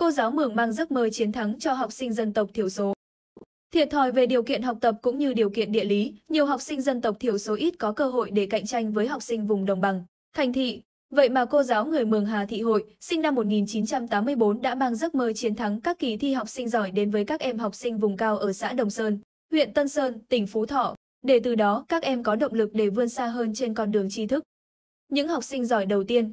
Cô giáo mường mang giấc mơ chiến thắng cho học sinh dân tộc thiểu số. Thiệt thòi về điều kiện học tập cũng như điều kiện địa lý, nhiều học sinh dân tộc thiểu số ít có cơ hội để cạnh tranh với học sinh vùng đồng bằng, thành thị. Vậy mà cô giáo người Mường Hà Thị Hội, sinh năm 1984 đã mang giấc mơ chiến thắng các kỳ thi học sinh giỏi đến với các em học sinh vùng cao ở xã Đồng Sơn, huyện Tân Sơn, tỉnh Phú Thọ, để từ đó các em có động lực để vươn xa hơn trên con đường tri thức. Những học sinh giỏi đầu tiên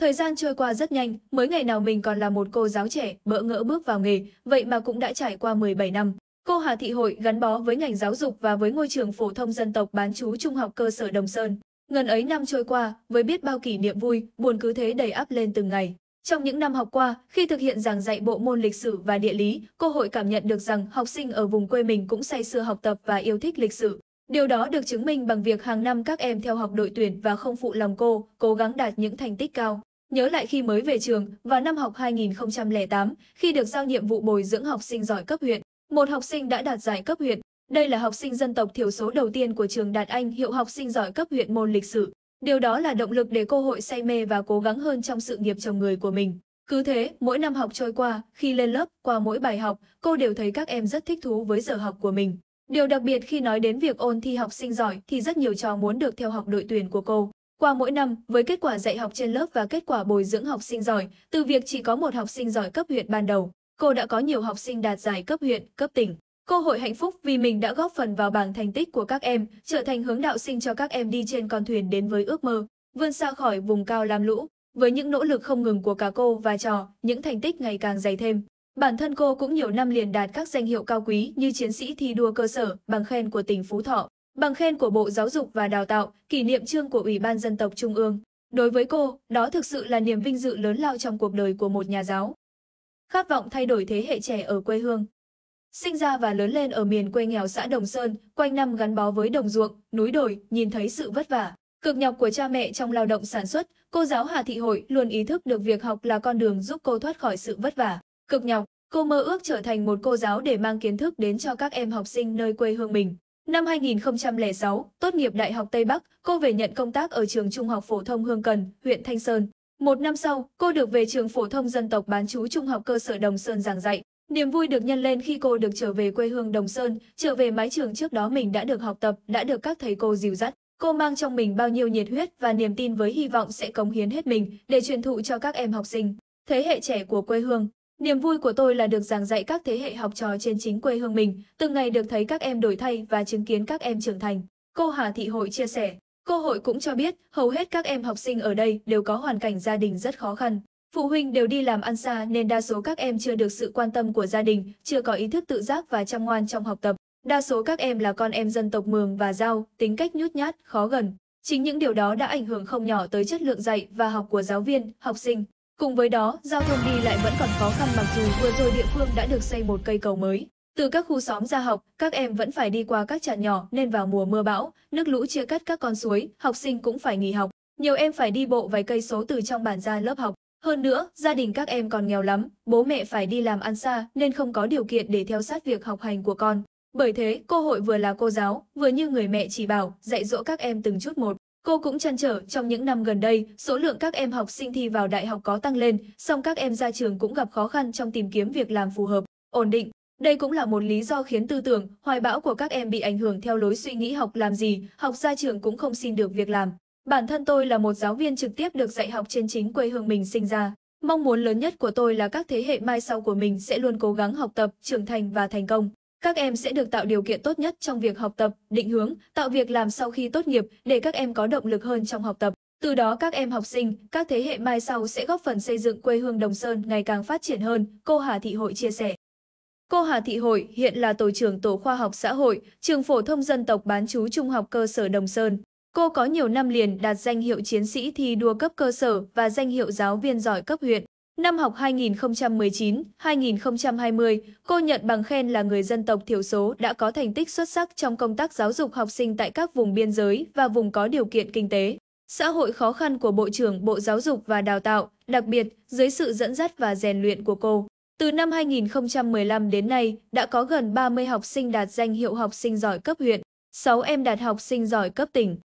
Thời gian trôi qua rất nhanh, mới ngày nào mình còn là một cô giáo trẻ, bỡ ngỡ bước vào nghề, vậy mà cũng đã trải qua 17 năm. Cô Hà Thị Hội gắn bó với ngành giáo dục và với ngôi trường phổ thông dân tộc bán chú trung học cơ sở Đồng Sơn. Ngần ấy năm trôi qua, với biết bao kỷ niệm vui, buồn cứ thế đầy áp lên từng ngày. Trong những năm học qua, khi thực hiện giảng dạy bộ môn lịch sử và địa lý, cô hội cảm nhận được rằng học sinh ở vùng quê mình cũng say sưa học tập và yêu thích lịch sử. Điều đó được chứng minh bằng việc hàng năm các em theo học đội tuyển và không phụ lòng cô, cố gắng đạt những thành tích cao. Nhớ lại khi mới về trường, vào năm học 2008, khi được giao nhiệm vụ bồi dưỡng học sinh giỏi cấp huyện, một học sinh đã đạt giải cấp huyện. Đây là học sinh dân tộc thiểu số đầu tiên của trường Đạt Anh hiệu học sinh giỏi cấp huyện môn lịch sử. Điều đó là động lực để cô hội say mê và cố gắng hơn trong sự nghiệp chồng người của mình. Cứ thế, mỗi năm học trôi qua, khi lên lớp, qua mỗi bài học, cô đều thấy các em rất thích thú với giờ học của mình. Điều đặc biệt khi nói đến việc ôn thi học sinh giỏi thì rất nhiều trò muốn được theo học đội tuyển của cô. Qua mỗi năm, với kết quả dạy học trên lớp và kết quả bồi dưỡng học sinh giỏi, từ việc chỉ có một học sinh giỏi cấp huyện ban đầu, cô đã có nhiều học sinh đạt giải cấp huyện, cấp tỉnh. Cô hội hạnh phúc vì mình đã góp phần vào bảng thành tích của các em, trở thành hướng đạo sinh cho các em đi trên con thuyền đến với ước mơ, vươn xa khỏi vùng cao lam lũ. Với những nỗ lực không ngừng của cả cô và trò, những thành tích ngày càng dày thêm. Bản thân cô cũng nhiều năm liền đạt các danh hiệu cao quý như chiến sĩ thi đua cơ sở, bằng khen của tỉnh Phú Thọ, bằng khen của Bộ Giáo dục và Đào tạo, kỷ niệm trương của Ủy ban Dân tộc Trung ương. Đối với cô, đó thực sự là niềm vinh dự lớn lao trong cuộc đời của một nhà giáo. Khát vọng thay đổi thế hệ trẻ ở quê hương. Sinh ra và lớn lên ở miền quê nghèo xã Đồng Sơn, quanh năm gắn bó với đồng ruộng, núi đồi, nhìn thấy sự vất vả, cực nhọc của cha mẹ trong lao động sản xuất, cô giáo Hà Thị Hội luôn ý thức được việc học là con đường giúp cô thoát khỏi sự vất vả, cực nhọc. Cô mơ ước trở thành một cô giáo để mang kiến thức đến cho các em học sinh nơi quê hương mình. Năm 2006, tốt nghiệp Đại học Tây Bắc, cô về nhận công tác ở trường Trung học phổ thông Hương Cần, huyện Thanh Sơn. Một năm sau, cô được về trường phổ thông dân tộc bán chú Trung học cơ sở Đồng Sơn giảng dạy. Niềm vui được nhân lên khi cô được trở về quê hương Đồng Sơn, trở về mái trường trước đó mình đã được học tập, đã được các thầy cô dìu dắt. Cô mang trong mình bao nhiêu nhiệt huyết và niềm tin với hy vọng sẽ cống hiến hết mình để truyền thụ cho các em học sinh, thế hệ trẻ của quê hương. Niềm vui của tôi là được giảng dạy các thế hệ học trò trên chính quê hương mình, từng ngày được thấy các em đổi thay và chứng kiến các em trưởng thành. Cô Hà Thị Hội chia sẻ, cô hội cũng cho biết hầu hết các em học sinh ở đây đều có hoàn cảnh gia đình rất khó khăn. Phụ huynh đều đi làm ăn xa nên đa số các em chưa được sự quan tâm của gia đình, chưa có ý thức tự giác và chăm ngoan trong học tập. Đa số các em là con em dân tộc Mường và Giao, tính cách nhút nhát, khó gần. Chính những điều đó đã ảnh hưởng không nhỏ tới chất lượng dạy và học của giáo viên, học sinh. Cùng với đó, giao thông đi lại vẫn còn khó khăn mặc dù vừa rồi địa phương đã được xây một cây cầu mới. Từ các khu xóm ra học, các em vẫn phải đi qua các tràn nhỏ nên vào mùa mưa bão, nước lũ chia cắt các con suối, học sinh cũng phải nghỉ học. Nhiều em phải đi bộ vài cây số từ trong bản ra lớp học. Hơn nữa, gia đình các em còn nghèo lắm, bố mẹ phải đi làm ăn xa nên không có điều kiện để theo sát việc học hành của con. Bởi thế, cô hội vừa là cô giáo, vừa như người mẹ chỉ bảo, dạy dỗ các em từng chút một. Cô cũng chăn trở trong những năm gần đây, số lượng các em học sinh thi vào đại học có tăng lên, song các em ra trường cũng gặp khó khăn trong tìm kiếm việc làm phù hợp, ổn định. Đây cũng là một lý do khiến tư tưởng, hoài bão của các em bị ảnh hưởng theo lối suy nghĩ học làm gì, học ra trường cũng không xin được việc làm. Bản thân tôi là một giáo viên trực tiếp được dạy học trên chính quê hương mình sinh ra. Mong muốn lớn nhất của tôi là các thế hệ mai sau của mình sẽ luôn cố gắng học tập, trưởng thành và thành công. Các em sẽ được tạo điều kiện tốt nhất trong việc học tập, định hướng, tạo việc làm sau khi tốt nghiệp để các em có động lực hơn trong học tập. Từ đó các em học sinh, các thế hệ mai sau sẽ góp phần xây dựng quê hương Đồng Sơn ngày càng phát triển hơn, cô Hà Thị Hội chia sẻ. Cô Hà Thị Hội hiện là tổ trưởng tổ khoa học xã hội, trường phổ thông dân tộc bán chú trung học cơ sở Đồng Sơn. Cô có nhiều năm liền đạt danh hiệu chiến sĩ thi đua cấp cơ sở và danh hiệu giáo viên giỏi cấp huyện. Năm học 2019-2020, cô nhận bằng khen là người dân tộc thiểu số đã có thành tích xuất sắc trong công tác giáo dục học sinh tại các vùng biên giới và vùng có điều kiện kinh tế. Xã hội khó khăn của Bộ trưởng Bộ Giáo dục và Đào tạo, đặc biệt dưới sự dẫn dắt và rèn luyện của cô. Từ năm 2015 đến nay, đã có gần 30 học sinh đạt danh hiệu học sinh giỏi cấp huyện, 6 em đạt học sinh giỏi cấp tỉnh.